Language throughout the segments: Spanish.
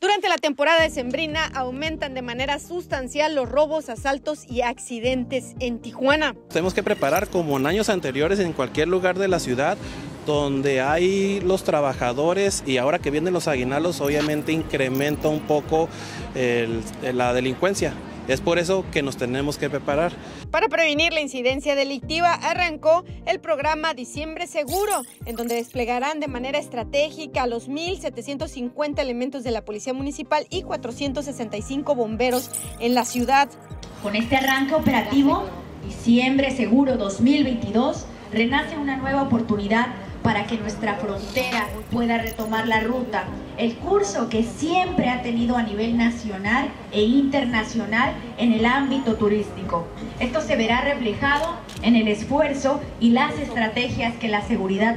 Durante la temporada de Sembrina aumentan de manera sustancial los robos, asaltos y accidentes en Tijuana. Tenemos que preparar como en años anteriores en cualquier lugar de la ciudad donde hay los trabajadores y ahora que vienen los aguinaldos obviamente incrementa un poco el, la delincuencia. Es por eso que nos tenemos que preparar. Para prevenir la incidencia delictiva, arrancó el programa Diciembre Seguro, en donde desplegarán de manera estratégica a los 1.750 elementos de la Policía Municipal y 465 bomberos en la ciudad. Con este arranque operativo, Diciembre Seguro 2022, renace una nueva oportunidad para que nuestra frontera pueda retomar la ruta, el curso que siempre ha tenido a nivel nacional e internacional en el ámbito turístico. Esto se verá reflejado en el esfuerzo y las estrategias que la Seguridad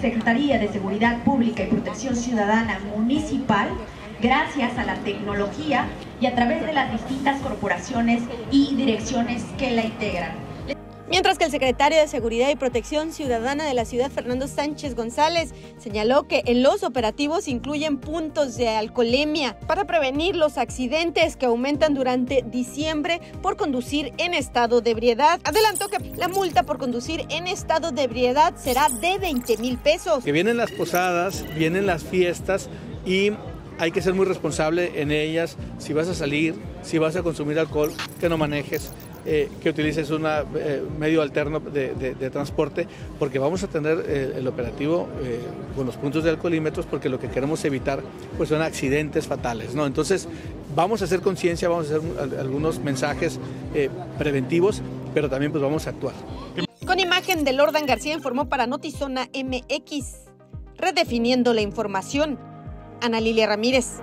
Secretaría de Seguridad Pública y Protección Ciudadana Municipal gracias a la tecnología y a través de las distintas corporaciones y direcciones que la integran. Mientras que el secretario de Seguridad y Protección Ciudadana de la ciudad, Fernando Sánchez González, señaló que en los operativos incluyen puntos de alcoholemia para prevenir los accidentes que aumentan durante diciembre por conducir en estado de ebriedad. Adelantó que la multa por conducir en estado de ebriedad será de 20 mil pesos. Que vienen las posadas, vienen las fiestas y hay que ser muy responsable en ellas. Si vas a salir, si vas a consumir alcohol, que no manejes. Eh, que utilices un eh, medio alterno de, transporte, porque vamos a tener eh, el operativo con los puntos de alcoholímetros, porque lo que queremos evitar pues, son accidentes fatales. ¿no? Entonces, vamos a hacer conciencia, vamos a hacer algunos mensajes preventivos, pero también pues, vamos a actuar. Con imagen de Lordan García informó para Notizona MX, redefiniendo la información. Ana Lilia Ramírez.